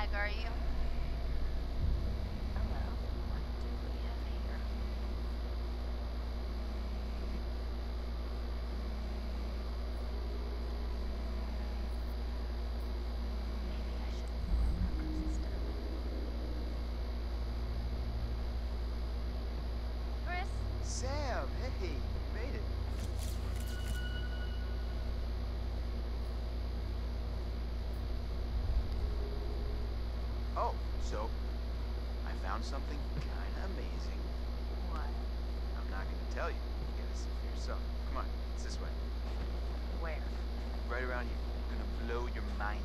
bag, are you? Oh, Hello. What do we have here? Maybe I should pull numbers instead. Chris, Sam, hey, you made it. Oh, so I found something kind of amazing. what? I'm not gonna tell you. You gotta see for yourself. Come on, it's this way. Where? Right around here. I'm gonna blow your mind.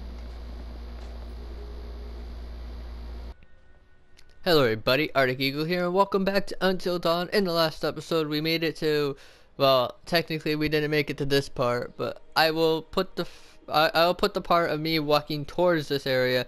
Hello everybody, Arctic Eagle here, and welcome back to Until Dawn. In the last episode, we made it to, well, technically we didn't make it to this part, but I will put the, f- I, I will put the part of me walking towards this area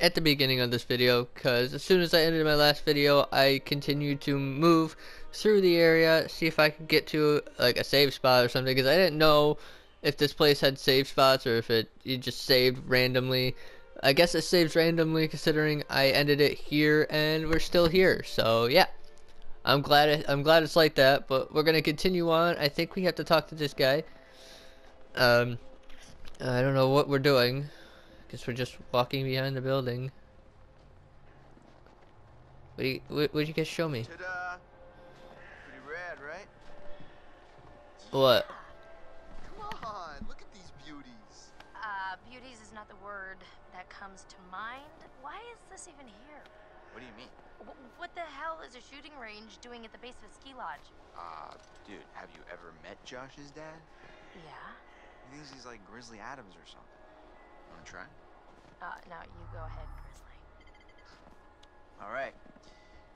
at the beginning of this video, because as soon as I ended my last video, I continued to move through the area, see if I could get to, like, a save spot or something, because I didn't know if this place had save spots, or if it, you just saved randomly. I guess it saves randomly considering I ended it here and we're still here. So yeah, I'm glad it, I'm glad it's like that. But we're gonna continue on. I think we have to talk to this guy. Um, I don't know what we're doing. Guess we're just walking behind the building. What do you what, what you guys show me? Ta-da! Pretty rad, right? What? Come on, look at these beauties. Uh, beauties is not the word that comes to mind. Why is this even here? What do you mean? Wh- what the hell is a shooting range doing at the base of a ski lodge? Uh, dude, have you ever met Josh's dad? Yeah? He thinks he's like Grizzly Adams or something. Wanna try? Uh, no, you go ahead, Grizzly. All right,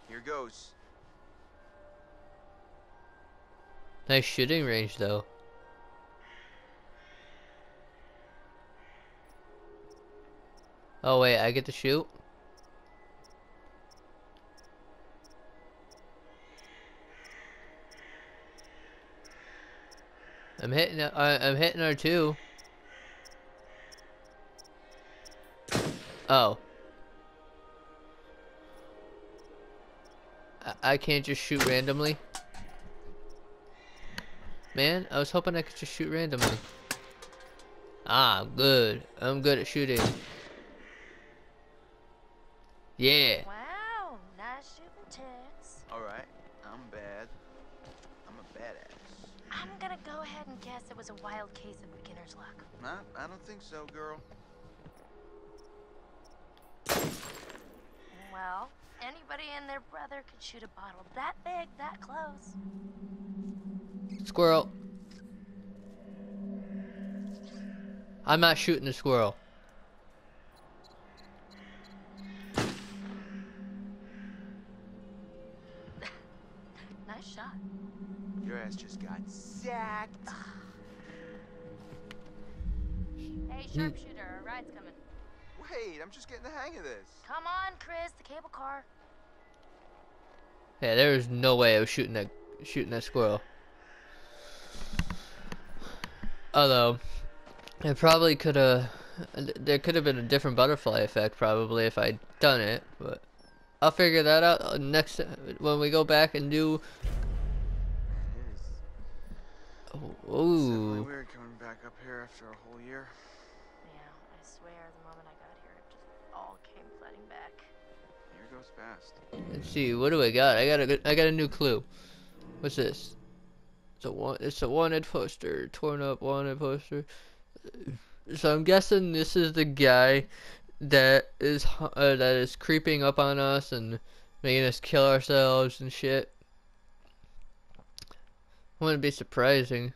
here goes. Nice shooting range though. Oh wait, I get to shoot? I'm hitting uh, I'm hitting her too. Oh. I, I can't just shoot randomly. Man, I was hoping I could just shoot randomly. Ah, I'm good. I'm good at shooting. Yeah. Wow, nice shooting tits. All right, I'm bad. I'm a badass. I'm gonna go ahead and guess it was a wild case of beginner's luck. Nah, I don't think so, girl. Well, anybody and their brother could shoot a bottle that big, that close. Squirrel. I'm not shooting the squirrel. Just getting the hang of this. Come on, Chris, the cable car. Yeah, there is no way I was shooting that shooting that squirrel. Although, it probably could have. There could have been a different butterfly effect probably if I'd done it, but I'll figure that out uh, next when we go back and do. Oh, definitely ooh. weird coming back up here after a whole year. Fast. Let's see, what do I got? I got a I got a new clue. What's this? It's a. It's a wanted poster, torn up wanted poster. So I'm guessing this is the guy that is uh, that is creeping up on us and making us kill ourselves and shit. Wouldn't be surprising.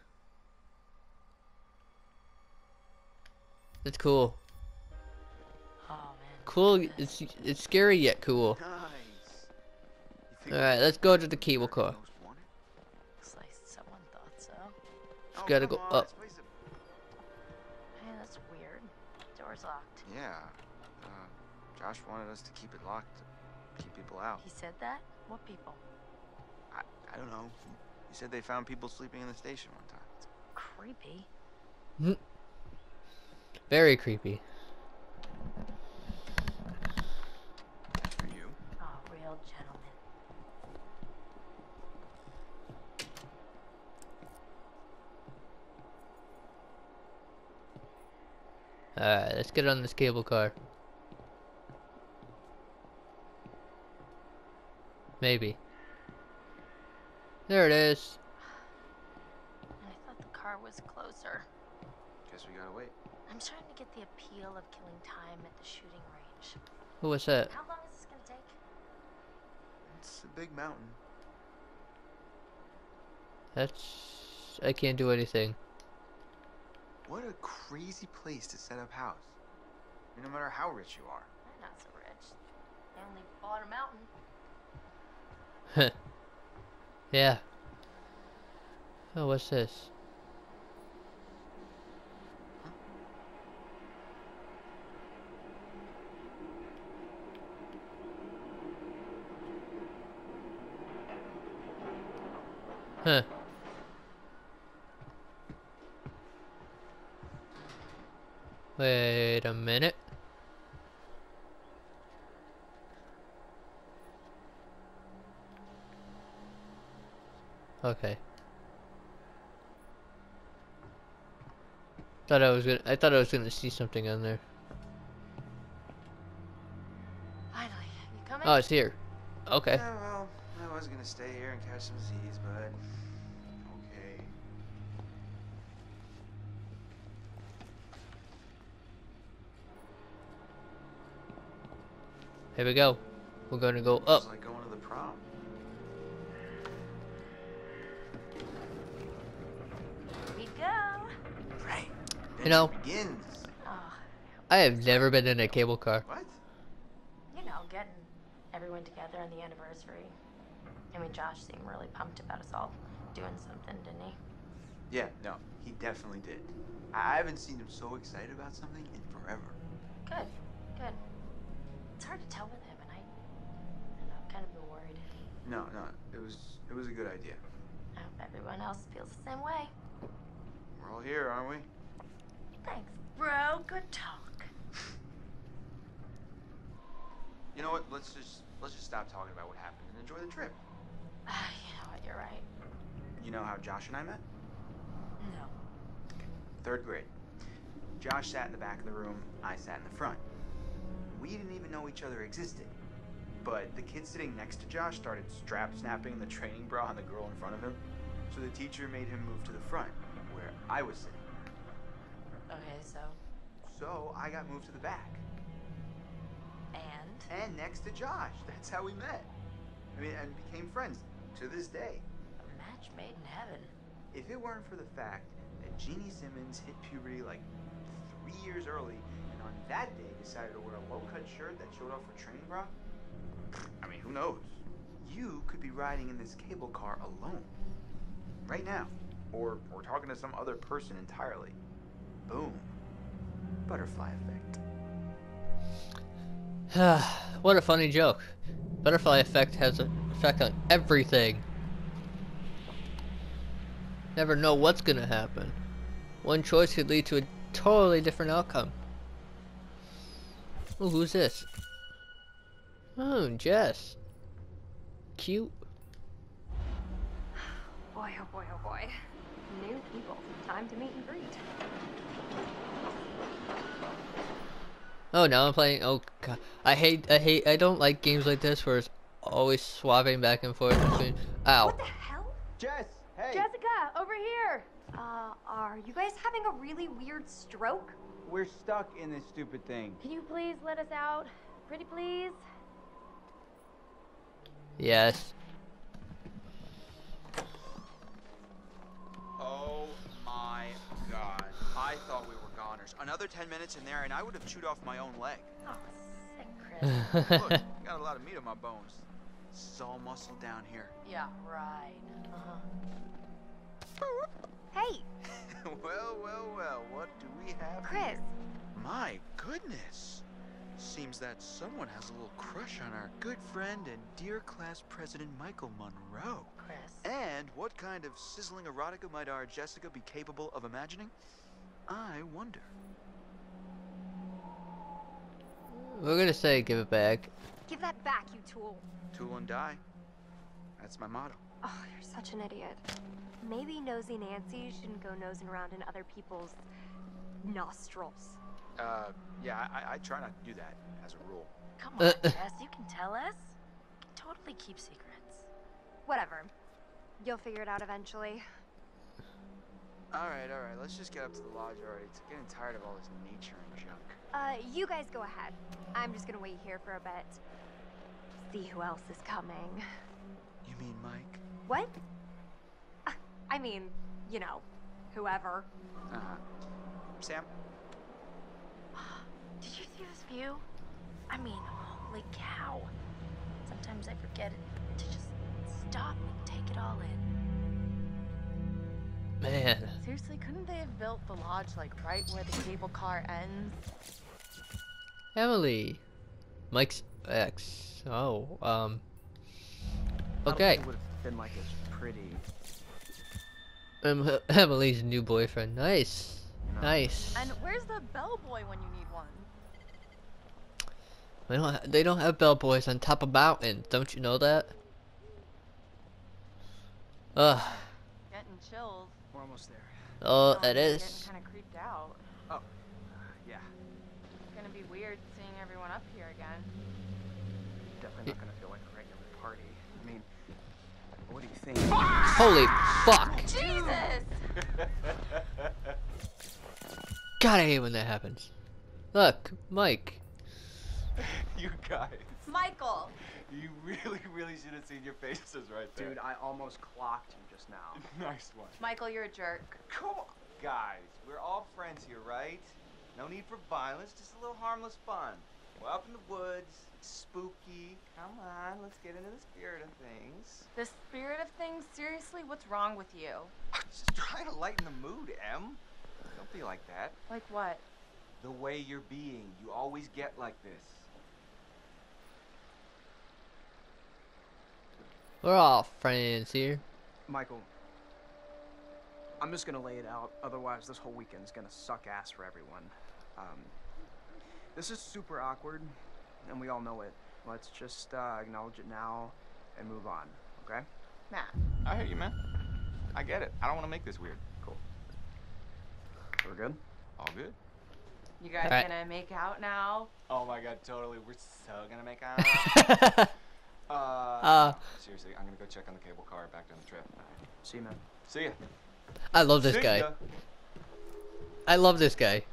It's cool. Oh, man. Cool. It's it's scary yet cool. Nice. All right, let's go to the cable car. Most wanted? Looks like someone thought so. Just Oh, gotta go on, up. this place is- Hey, that's weird. Door's locked. Yeah. Uh, Josh wanted us to keep it locked to keep people out. He said that? What people? I, I don't know. He said they found people sleeping in the station one time. It's creepy. Very creepy. Alright, let's get on this cable car. Maybe. There it is. I thought the car was closer. Guess we gotta wait. I'm starting to get the appeal of killing time at the shooting range. Who was that? How long is this gonna take? It's a big mountain. That's... I can't do anything. What a crazy place to set up house. I mean, no matter how rich you are. I'm not so rich. I only bought a mountain. yeah. Oh, what's this? Huh. Wait a minute. Okay. Thought I was gonna. I thought I was gonna see something on there. Finally, you coming? Oh, it's here. Okay. Yeah, well, I was gonna stay here and catch some Z's, but okay. Here we go. We're gonna go It's up. like going to the prom. Here we go. Right. You know- begins. Oh, I have never been in a cable car. What? you know, getting everyone together on the anniversary. I mean, Josh seemed really pumped about us all doing something, didn't he? Yeah, no, he definitely did. I I haven't seen him so excited about something in forever. Good, good. It's hard to tell with him, and I, I don't know, I've kind of been worried. No, no, it was it was a good idea. I hope everyone else feels the same way. We're all here, aren't we? Thanks, bro. Good talk. You know what? Let's just let's just stop talking about what happened and enjoy the trip. Ah, you know what? You're right. You know how Josh and I met? No. Third grade. Josh sat in the back of the room, I sat in the front. We didn't even know each other existed. But the kid sitting next to Josh started strap snapping the training bra on the girl in front of him. So the teacher made him move to the front, where I was sitting. Okay, so So I got moved to the back. and And next to Josh. That's how we met. I mean, and became friends to this day. a match made in heaven. If it weren't for the fact that Jeannie Simmons hit puberty like three years early, on that day decided to wear a low-cut shirt that showed off her training bra, I mean, who knows? You could be riding in this cable car alone, right now, or or talking to some other person entirely. Boom, butterfly effect. what a funny joke. Butterfly effect has an effect on everything. Never know what's gonna happen. One choice could lead to a totally different outcome. Oh, who's this? Oh, Jess. Cute. Boy, oh boy, oh boy. New people. Time to meet and greet. Oh, now I'm playing. Oh, God. I hate. I hate. I don't like games like this where it's always swapping back and forth between. Ow. What the hell? Jess, hey. Jessica, over here! Uh, are you guys having a really weird stroke? We're stuck in this stupid thing. Can you please let us out? Pretty please? Yes. Oh my god. I thought we were goners. Another 10 minutes in there and I would have chewed off my own leg. Oh, sick, Chris. Look, got a lot of meat on my bones. This is all muscle down here. yeah, right. Uh-huh. Hey, well, well, well, what do we have Chris. here? My goodness. Seems that someone has a little crush on our good friend and dear class president Michael Munroe. Chris. And what kind of sizzling erotica might our Jessica be capable of imagining? I wonder. We're gonna say give it back. Give that back, you tool. Tool and die. That's my motto. Oh, you're such an idiot. Maybe nosy Nancy shouldn't go nosing around in other people's nostrils. Uh, yeah, I, I try not to do that as a rule. Come Uh, on, Jess, you can tell us. Can totally keep secrets. Whatever. You'll figure it out eventually. All right, all right. Let's just get up to the lodge already. It's getting tired of all this nature and junk. Uh, you guys go ahead. I'm just gonna wait here for a bit. See who else is coming. You mean Mike? What? Uh, I mean, you know, whoever. Uh huh. Sam? Did you see this view? I mean, holy cow. Sometimes I forget to just stop and take it all in. Man. Seriously, couldn't they have built the lodge like right where the cable car ends? Emily. Mike's ex. Oh, um. I don't Okay. Think It would have been like as pretty. Um, Emily's new boyfriend. Nice. No. Nice. And where's the bellboy when you need one? They don't. Ha- they don't have bellboys on top of mountains. Don't you know that? Ugh. Getting chills. We're almost there. Oh, it is. Getting kind of creeped out. Oh, yeah. It's gonna be weird seeing everyone up here again. Definitely not gonna feel like a regular party. I mean, what do you think? Holy fuck! Jesus! God, I hate when that happens. Look, Mike. you guys. Michael! You really, really should have seen your faces right there. Dude, I almost clocked you just now. nice one. Michael, you're a jerk. Come on. Guys, we're all friends here, right? No need for violence, just a little harmless fun. We're up in the woods, spooky. Come on, let's get into the spirit of things. The spirit of things? Seriously, what's wrong with you? I'm just trying to lighten the mood, Em. Don't be like that. Like what? The way you're being, you always get like this. We're all friends here. Michael, I'm just gonna lay it out. Otherwise, this whole weekend's gonna suck ass for everyone. Um, this is super awkward, and we all know it. Let's just uh, acknowledge it now and move on, okay? Matt. I hear you, man. I get it. I don't want to make this weird. Cool. We're good? All good? You guys Alright. gonna make out now? Oh my god, totally. We're so gonna make out. uh, Uh. seriously, I'm gonna go check on the cable car back down the trip. See you, man. See ya. I love this See guy. ya. I love this guy.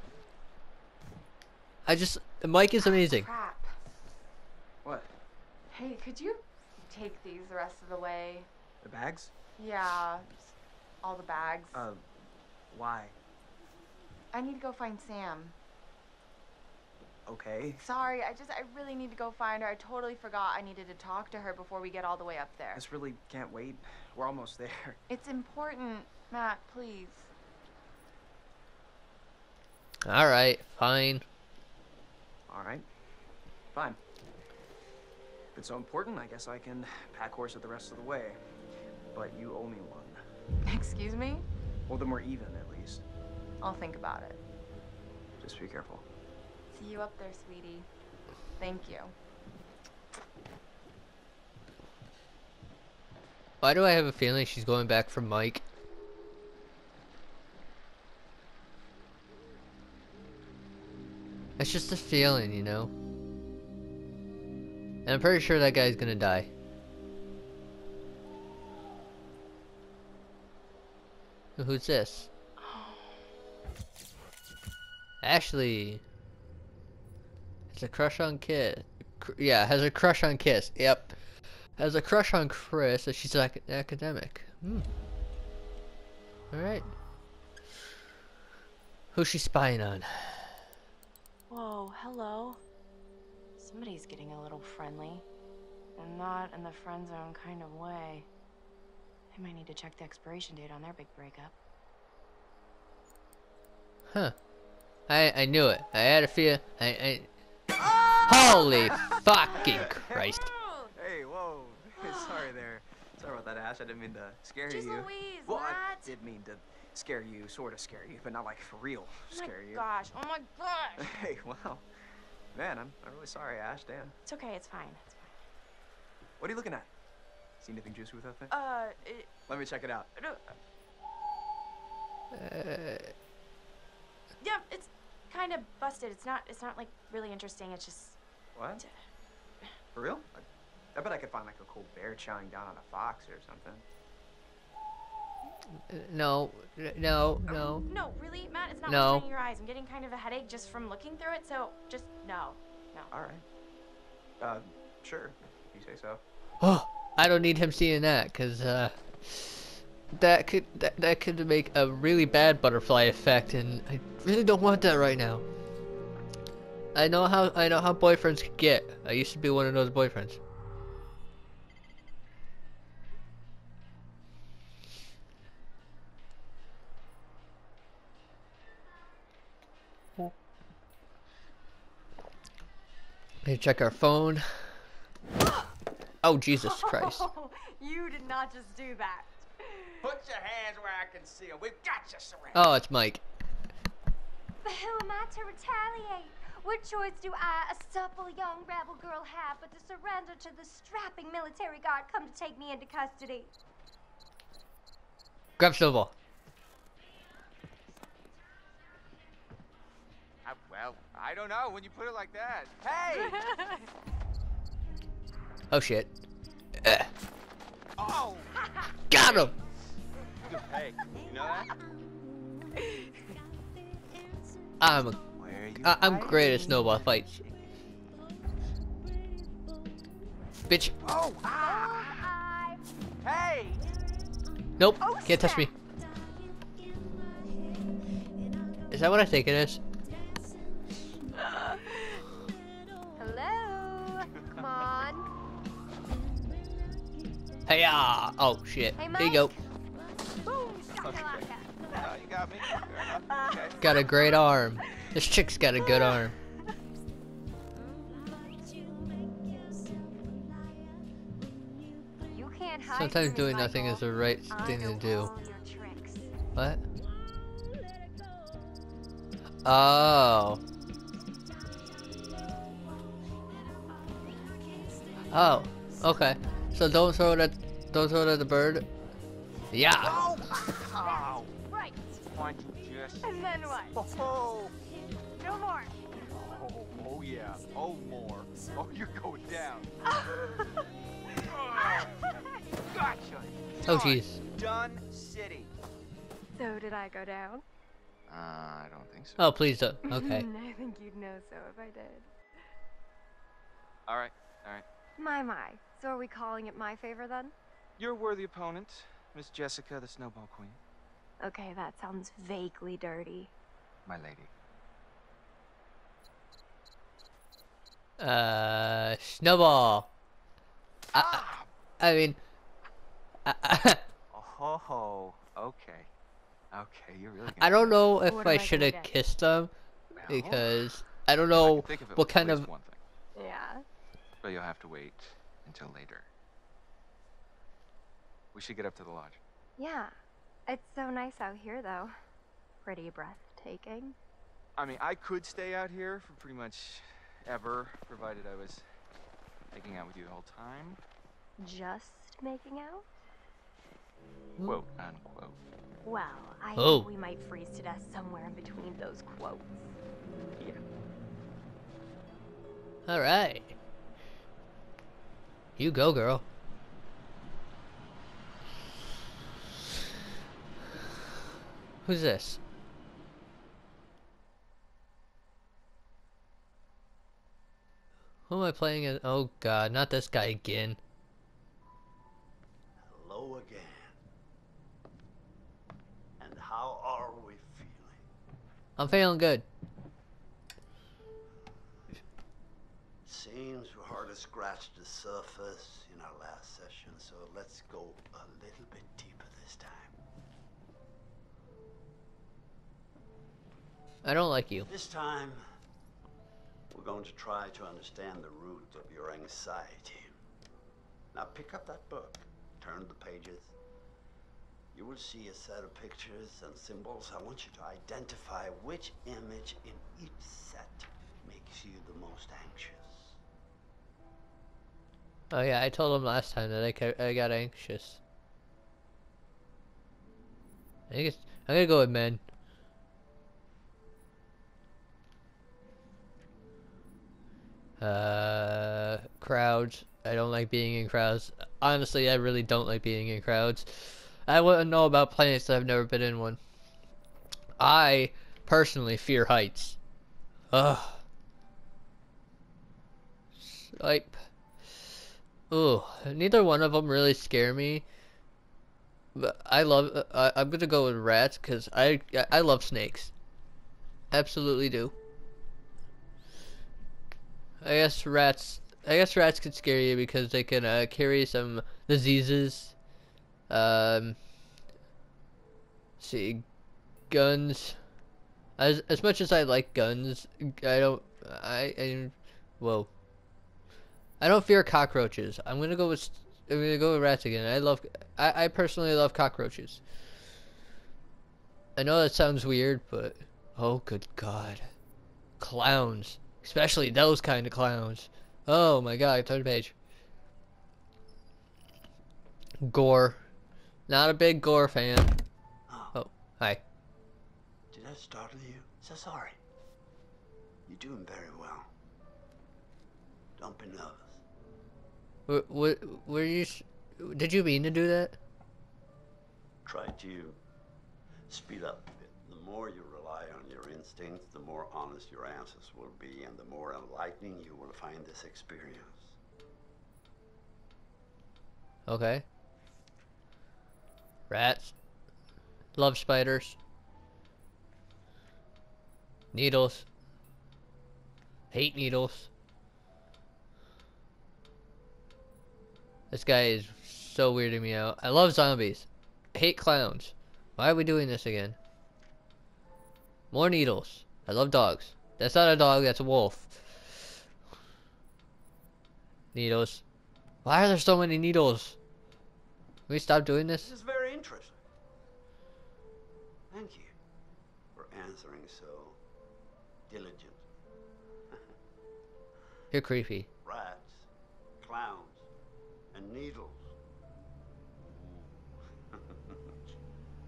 I just the Mike is amazing. Crap. What? Hey, could you take these the rest of the way? The bags? Yeah, all the bags. Uh, why? I need to go find Sam. Okay. Sorry, I just I really need to go find her. I totally forgot I needed to talk to her before we get all the way up there. This really can't wait. We're almost there. It's important, Matt, please. All right, fine. All right. Fine. If it's so important, I guess I can pack horse it the rest of the way. But you owe me one. Excuse me? Well, then we're even at least. I'll think about it. Just be careful. See you up there, sweetie. Thank you. Why do I have a feeling she's going back for Mike? It's just a feeling, you know. And I'm pretty sure that guy's gonna die. Who's this? Ashley. Has a crush on. Cr- Yeah, has a crush on Kiss. Yep. Has a crush on Chris, and she's an ac- academic. Hmm. Alright. Who's she spying on? Whoa, hello. Somebody's getting a little friendly. And not in the friend zone kind of way. I might need to check the expiration date on their big breakup. Huh. I I knew it. I had a feel. I, I Holy fucking Christ. Hey, whoa. Sorry there. Sorry about that, Ash. I didn't mean to scare Jeez you. Louise, well, I Matt. did mean to scare you, sort of scare you, but not like for real Oh my scare you. gosh, oh my gosh. Hey, wow. Man, I'm, I'm really sorry, Ash. Damn. It's okay, it's fine. It's fine. What are you looking at? See anything juicy with that thing? Uh, it, Let me check it out. no, Uh, yeah, it's kind of busted. It's not. It's not like really interesting. It's just. What? For real? I, I bet I could find like a cool bear chowing down on a fox or something. No, no, no. No, really, Matt. It's not No. what's in your eyes. I'm getting kind of a headache just from looking through it. So just no, no. All right. Uh, sure. If you say so. Oh, I don't need him seeing that, cause uh, that could that, that could make a really bad butterfly effect, and I really don't want that right now. I know how I know how boyfriends get. I used to be one of those boyfriends. Let me check our phone. Oh Jesus Christ! Oh, you did not just do that. Put your hands where I can see them. We've got you surrounded. Oh, it's Mike. But who am I to retaliate? What choice do I, a supple young rebel girl, have but to surrender to the strapping military guard come to take me into custody? Grab Snowball. Well, I don't know when you put it like that. Hey! Oh shit. Eh, oh! got him! Pay. You know that? I'm a, Where are you I- I'm great at snowball fights. Bitch. Oh! Ah! Hey! Nope. Oh, Can't touch me. Is that what I think it is? Hey ah! Oh shit. Hey, Here you go. Okay. Oh, you got me. Okay. Got a great arm. This chick's got a good arm. You can't hide Sometimes doing nothing is the right thing to do. all your tricks. What? Oh. Oh. Okay. So don't throw it at don't throw it at the bird. Yeah. Oh! Ow! Right. Why'd you just... And then what? Oh! No more. Oh, oh yeah. Oh, more. Oh, you're going down. Gotcha. Oh Done. jeez. Done city. So did I go down? Uh, I don't think so. Oh please don't. Okay. I think you'd know so if I did. All right, all right. My, my. So are we calling it my favor then? You're a worthy opponent, Miss Jessica, the Snowball Queen. Okay, that sounds vaguely dirty. My lady. Uh, snowball. I, Ah! I, I mean, I, I, Oh, ho, ho. Okay. Okay, you're really. I don't know if I I should have kissed them because I don't know can think of at what kind of. one thing, Yeah. But you'll have to wait until later. We should get up to the lodge. Yeah. It's so nice out here, though. Pretty breathtaking. I mean, I could stay out here for pretty much ever, provided I was making out with you the whole time. Just making out? Quote unquote. Well, I Oh. think we might freeze to death somewhere in between those quotes. Yeah. All right. You go, girl. Who's this? Who am I playing as? Oh god, not this guy again. Hello again. And how are we feeling? I'm feeling good. Seems hardly scratched the surface in our last session, so let's go a little bit deeper this time. I don't like you. This time, we're going to try to understand the root of your anxiety. Now pick up that book, turn the pages. You will see a set of pictures and symbols. I want you to identify which image in each set makes you the most anxious. Oh yeah, I told him last time that I, I got anxious. I it's, I'm gonna go with men. Uh, crowds. I don't like being in crowds. Honestly, I really don't like being in crowds. I wouldn't know about planets that I've never been in one. I personally fear heights. Ugh. Like, oh, neither one of them really scare me. But I love. Uh, I'm gonna go with rats because I I love snakes. Absolutely do. I guess rats. I guess rats could scare you because they can uh, carry some diseases. Um. See, guns. As as much as I like guns, I don't. I I. Whoa. I don't fear cockroaches. I'm gonna go with. I'm gonna go with rats again. I love. I I personally love cockroaches. I know that sounds weird, but oh good god, clowns, especially those kind of clowns. Oh my god, third page. Gore. Not a big gore fan. Oh. oh, hi. Did I startle you? So sorry. You're doing very well. Don't be nervous. Were you, s- did you mean to do that? Try to speed up a bit. The more you rely on your instincts, the more honest your answers will be, and the more enlightening you will find this experience. Okay. Rats. Love spiders. Needles. Hate needles. This guy is so weirding me out. I love zombies. Hate clowns. Why are we doing this again? More needles. I love dogs. That's not a dog, that's a wolf. Needles. Why are there so many needles? Can we stop doing This this? is very interesting. Thank you for answering so diligent. You're creepy. Rats, clowns, needles.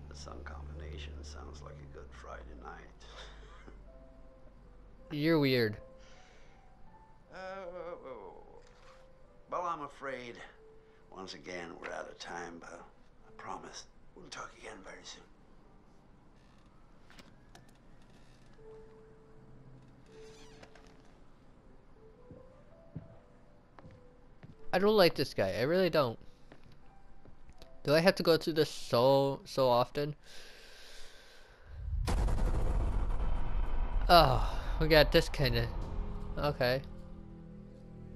the sun combination sounds like a good Friday night. You're weird. Uh, well, I'm afraid once again we're out of time, but I promise we'll talk again very soon. I don't like this guy. I really don't. Do I have to go through this so so often? Oh, we got this kind of. Okay.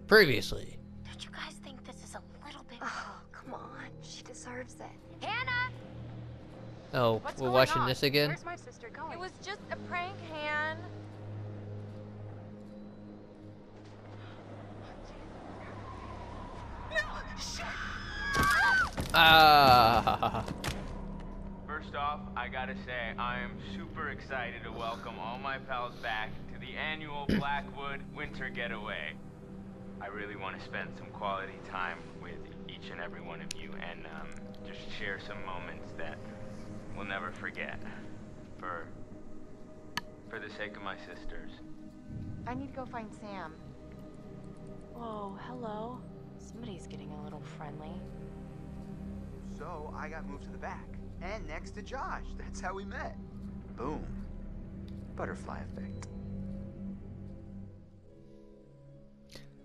Previously. Don't you guys think this is a little bit? Oh, come on. She deserves it. Hannah! Oh, What's we're going watching on? this again. Where's my sister going? It was just a prank, Han. Ah. First off, I gotta say, I am super excited to welcome all my pals back to the annual Blackwood Winter Getaway. I really want to spend some quality time with each and every one of you and um, just share some moments that we'll never forget. For, for the sake of my sisters. I need to go find Sam. Whoa, hello. Somebody's getting a little friendly. So I got moved to the back and next to Josh. That's how we met. Boom. Butterfly effect.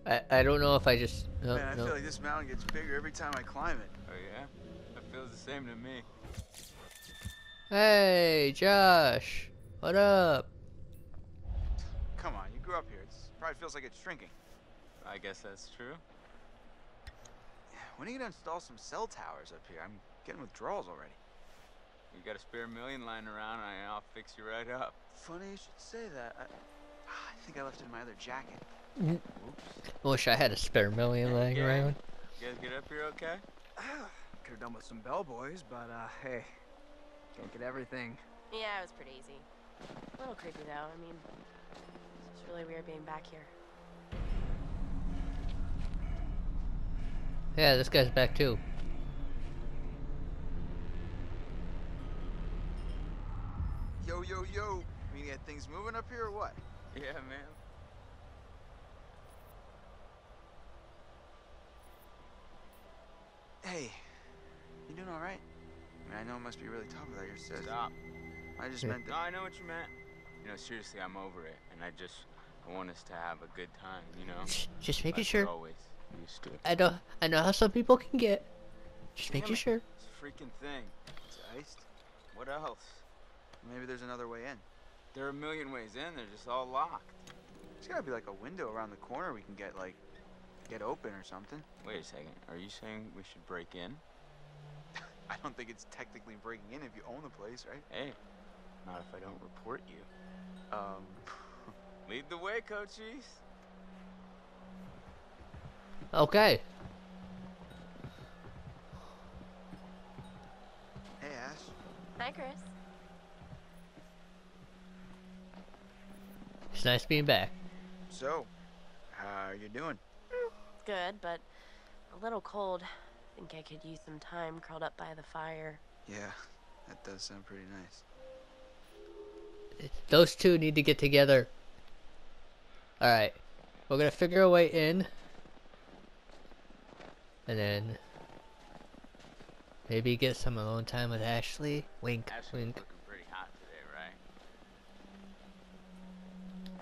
I I don't know if I just. No, Man, I no. feel like this mountain gets bigger every time I climb it. Oh yeah? That feels the same to me. Hey, Josh. What up? Come on, you grew up here. It probably feels like it's shrinking. I guess that's true. When are you gonna install some cell towers up here? I'm getting withdrawals already. You got a spare million lying around, and I'll fix you right up. Funny you should say that. I, I think I left it in my other jacket. Oops. Wish I had a spare million laying Yeah. around. You guys get up here okay? Could have done with some bellboys, but uh, hey, can't get everything. Yeah, it was pretty easy. A little creepy though. I mean, it's just really weird being back here. Yeah, this guy's back too. Yo, yo, yo. We got things moving up here or what? Yeah, man. Hey, you doing all right? I mean, I know it must be really tough without your sis. Stop. I just meant that. No, I know what you meant. You know, seriously, I'm over it, and I just I want us to have a good time. You know. just making like sure. Always used to. I know. I know how some people can get. Just Damn making it. sure. This freaking thing. It's iced. What else? Maybe there's another way in. There are a million ways in. They're just all locked. There's gotta be like a window around the corner we can get like, get open or something. Wait a second. Are you saying we should break in? I don't think it's technically breaking in if you own the place, right? Hey, not if I don't report you. Um, Lead the way, Cochise. Okay. hey Ash. Hi, Chris. It's nice being back. So, how are you doing? It's good, but a little cold. I Think I could use some time curled up by the fire. Yeah, that does sound pretty nice. Those two need to get together. Alright. We're gonna figure a way in. And then maybe get some alone time with Ashley. Wink, Ashley's wink. looking pretty hot today, right?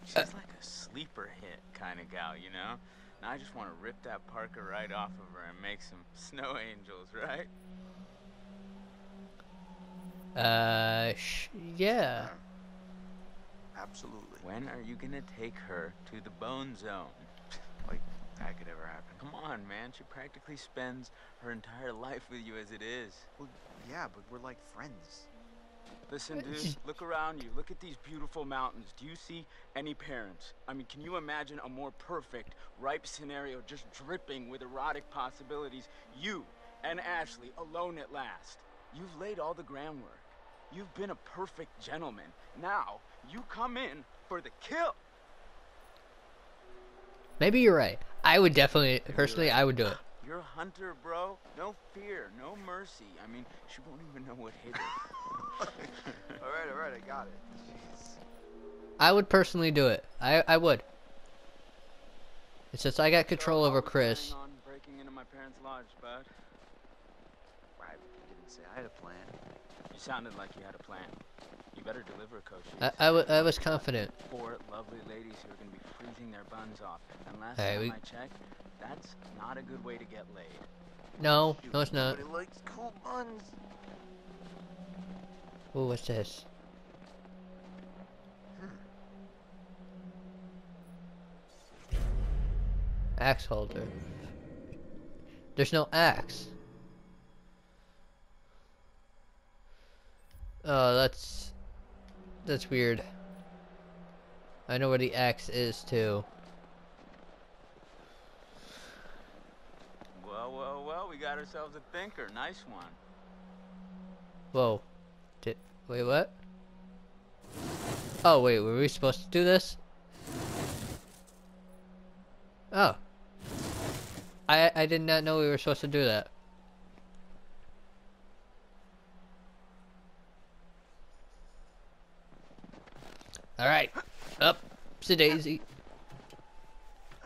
She's Uh, like a sleeper hit kind of gal, you know? And I just want to rip that Parker right off of her and make some snow angels, right? Uh, sh- yeah. Absolutely. When are you gonna take her to the bone zone? Like that could ever happen. Come on, man. She practically spends her entire life with you as it is. Well, yeah, but we're like friends. Listen, dude, look around you. Look at these beautiful mountains. Do you see any parents? I mean, can you imagine a more perfect, ripe scenario just dripping with erotic possibilities? You and Ashley alone at last. You've laid all the groundwork. You've been a perfect gentleman. Now, you come in for the kill. Maybe you're right. I would definitely, personally, I would do it. You're a hunter, bro. No fear, no mercy. I mean, she won't even know what hit her. all right, all right, I got it. Jeez. I would personally do it. I, I would. It's just I got control So, over Chris. on breaking into my parents' lodge, bud? I didn't say I had a plan. You sounded like you had a plan. You better deliver, Cochise. I, I, I was confident. Four lovely ladies who are going to be freezing their buns off. And last Hey, time we- I checked, that's not a good way to get laid. No, no it's not. Nobody likes cool buns. Ooh, what's this? Hmm. Axe holder. There's no axe. Uh, oh, that's that's weird. I know where the X is too. Well, well, well, we got ourselves a thinker. Nice one. Whoa. Did wait what? Oh wait, were we supposed to do this? Oh. I I did not know we were supposed to do that. Alright. Up. to daisy.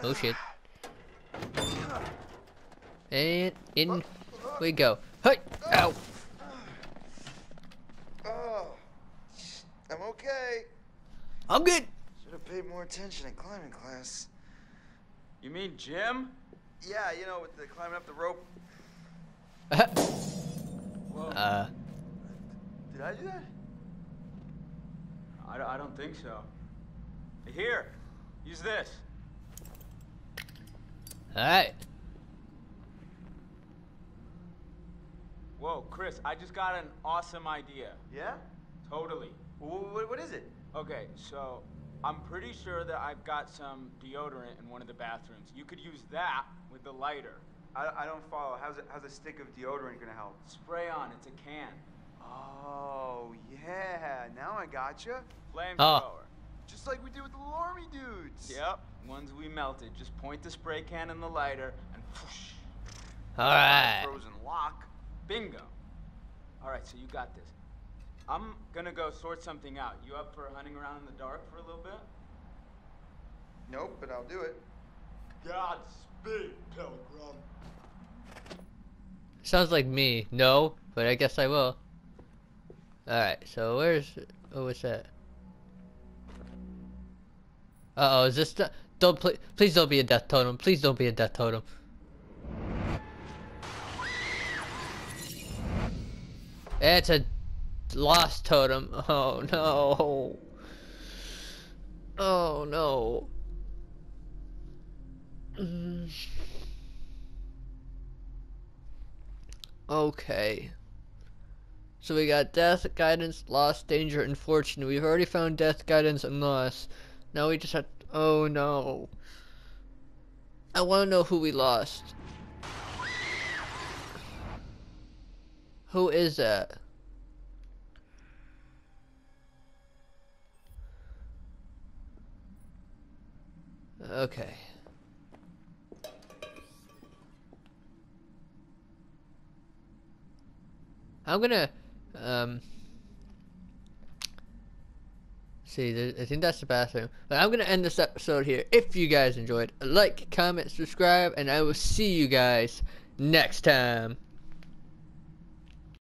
Oh shit. And in we go. Hey! Ow! Oh, I'm okay. I'm good! Should have paid more attention in climbing class. You mean gym? Yeah, you know, with the climbing up the rope. Whoa. uh, Did I do that? I, I don't think so. Here, use this. alright. Whoa, Chris, I just got an awesome idea. Yeah? Totally. Wh- wh- what is it? Okay, so I'm pretty sure that I've got some deodorant in one of the bathrooms. You could use that with the lighter. I, I don't follow. How's, it, how's a stick of deodorant gonna help? Spray on, it's a can. Oh, yeah. Now I gotcha. Flamethrower. Ah. Just like we did with the little army dudes. Yep, ones we melted. Just point the spray can in the lighter and whoosh. Alright. Frozen lock. Bingo. All right, so you got this. I'm gonna go sort something out. You up for hunting around in the dark for a little bit? Nope, but I'll do it. Godspeed, Pilgrim. Sounds like me. No, but I guess I will. Alright, so where's... Oh, what's that? Uh-oh, is this... The, don't... Pl please don't be a death totem. Please don't be a death totem. It's a lost totem. Oh, no. Oh, no. Mm. Okay. So we got death, guidance, loss, danger, and fortune. We've already found death, guidance, and loss. Now we just have. Oh no. I want to know who we lost. Who is that? Okay. I'm gonna um see I think that's the bathroom but I'm gonna end this episode here. If you guys enjoyed like comment subscribe and I will see you guys next time